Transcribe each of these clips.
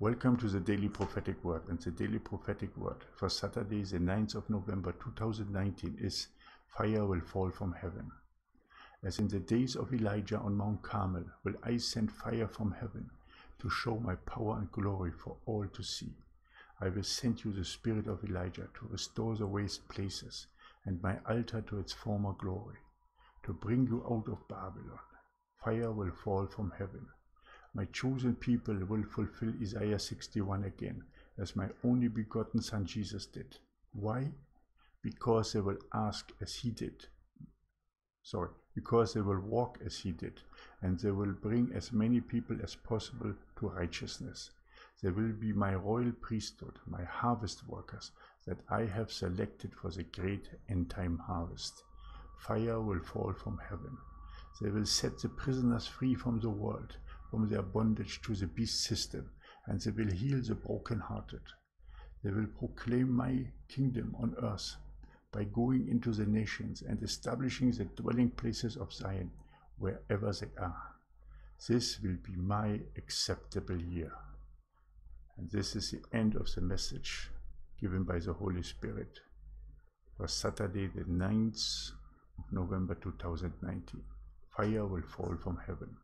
Welcome to the Daily Prophetic Word. And the Daily Prophetic Word for Saturday, the 9th of November 2019 is Fire will fall from heaven. As in the days of Elijah on Mount Carmel, will I send fire from heaven to show my power and glory for all to see. I will send you the spirit of Elijah to restore the waste places and my altar to its former glory, to bring you out of Babylon. Fire will fall from heaven my chosen people will fulfill Isaiah 61 again, as my only begotten Son Jesus did. Why? Because they will ask as he did. Sorry, because they will walk as he did, and they will bring as many people as possible to righteousness. They will be my royal priesthood, my harvest workers that I have selected for the great end time harvest. Fire will fall from heaven. They will set the prisoners free from the world from their bondage to the beast system, and they will heal the brokenhearted. They will proclaim my kingdom on earth by going into the nations and establishing the dwelling places of Zion wherever they are. This will be my acceptable year. And this is the end of the message given by the Holy Spirit for Saturday, the 9th of November 2019. Fire will fall from heaven.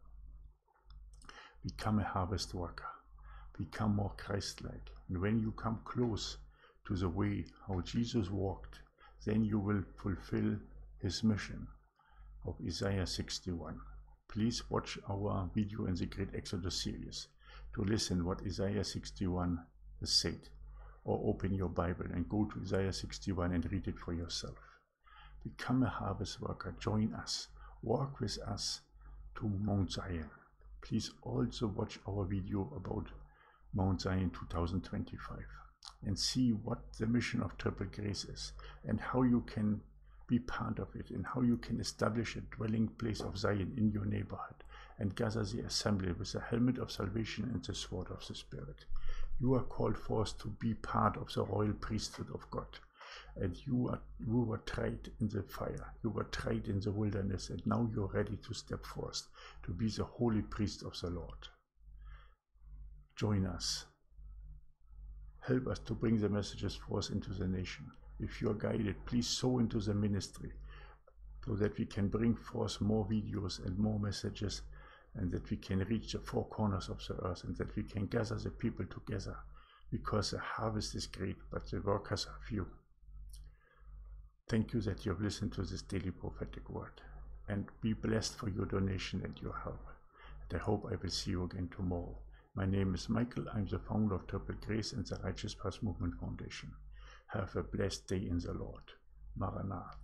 Become a harvest worker. Become more Christ-like. And when you come close to the way how Jesus walked, then you will fulfill his mission of Isaiah 61. Please watch our video in the Great Exodus series to listen what Isaiah 61 has said or open your Bible and go to Isaiah 61 and read it for yourself. Become a harvest worker. Join us. Walk with us to Mount Zion please also watch our video about Mount Zion 2025 and see what the mission of Triple Grace is and how you can be part of it and how you can establish a dwelling place of Zion in your neighborhood and gather the assembly with the helmet of salvation and the sword of the Spirit. You are called forth to be part of the royal priesthood of God and you are you were tried in the fire. You were tried in the wilderness and now you're ready to step forth to be the holy priest of the lord. Join us. Help us to bring the messages forth into the nation. If you are guided please sow into the ministry so that we can bring forth more videos and more messages and that we can reach the four corners of the earth and that we can gather the people together because the harvest is great but the workers are few Thank you that you have listened to this daily prophetic word and be blessed for your donation and your help. And I hope I will see you again tomorrow. My name is Michael. I'm the founder of Triple Grace and the Righteous Path Movement Foundation. Have a blessed day in the Lord. Maranatha.